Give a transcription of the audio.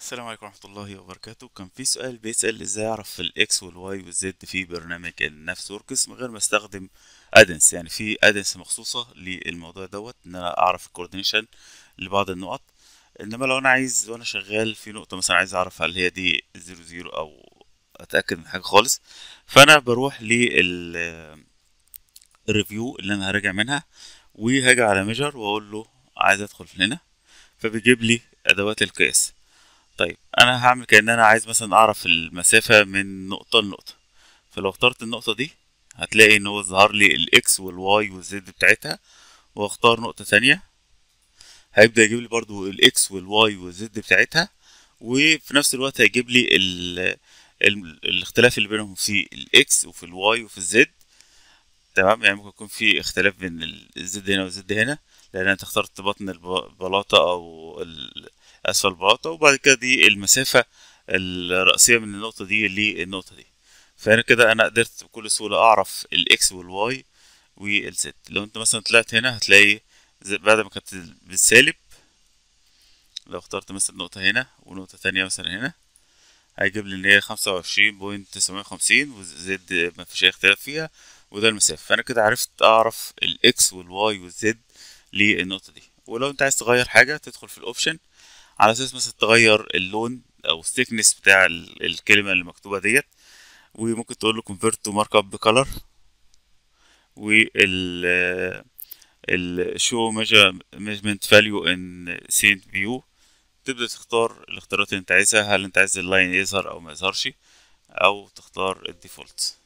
السلام عليكم ورحمة الله وبركاته. كان في سؤال بيسأل إزاي أعرف الاكس والواي والزد في برنامج ال Navisworks من غير ما أستخدم add-ins يعني في add-ins مخصوصة للموضوع دوت إن أنا أعرف ال coordination لبعض النقط. إنما لو أنا عايز وأنا شغال في نقطة مثلا عايز أعرف هل هي دي zero zero أو أتأكد من حاجة خالص فأنا بروح لل review اللي أنا هراجع منها وهاجي على measure وأقول له عايز أدخل هنا؟ فبيجيب لي أدوات القياس. طيب أنا هعمل كأن أنا عايز مثلا أعرف المسافة من نقطة لنقطة. فلو اخترت النقطة دي هتلاقي إن هو ظهر لي الاكس والواي والزد بتاعتها واختار نقطة تانية. هيبدأ يجيب لي برضو الاكس والواي والزد بتاعتها وفي نفس الوقت هيجيب لي ال ال الاختلاف اللي بينهم في الاكس وفي الواي وفي الزد تمام؟ يعني ممكن يكون في اختلاف بين ال Z هنا وال Z هنا لأن أنت اخترت بطن البلاطة أو اسفل البلاطة وبعد كده دي المسافة الرئيسية من النقطة دي للنقطة دي. فهنا كده أنا قدرت بكل سهولة أعرف الاكس والواي والزد لو أنت مثلا طلعت هنا هتلاقي بعد ما كانت بالسالب لو اخترت مثلا نقطة هنا ونقطة تانية مثلا هنا هيجيب لي إن هي خمسة وعشرين point تسعمية وخمسين و Z مفيش أي اختلاف فيها وده المسافة. فأنا كده عرفت أعرف الاكس والواي والزد للنقطة دي. ولو أنت عايز تغير حاجة تدخل في ال option على أساس مثلا تغير اللون أو ال thickness بتاع الكلمة اللي مكتوبة ديت وممكن تقول له convert to markup ب color وال ال show measurement value in scene view. تبدأ تختار الاختيارات اللي أنت عايزها هل أنت عايز ال line يظهر أو ما يظهرش أو تختار الديفولت